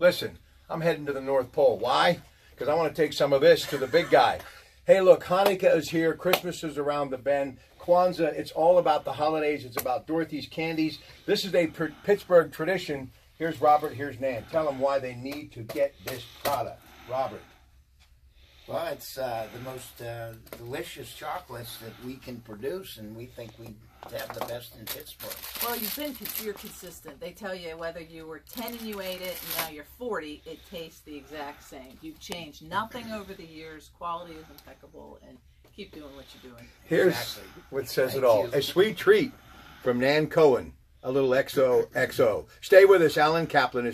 Listen, I'm heading to the North Pole. Why? Because I want to take some of this to the big guy. Hey, look, Hanukkah is here. Christmas is around the bend. Kwanzaa, it's all about the holidays. It's about Dorothy's candies. This is a Pittsburgh tradition. Here's Robert. Here's Nan. Tell them why they need to get this product. Robert. Well, it's uh, the most uh, delicious chocolates that we can produce, and we think we have the best in Pittsburgh. Well, you've been you're consistent. They tell you whether you were 10 and you ate it, and now you're 40, it tastes the exact same. You've changed nothing over the years. Quality is impeccable, and keep doing what you're doing. Here's Exactly. what says Thank it all. you. A sweet treat from Nan Cohen. A little XO XO. Stay with us. Alan Kaplan is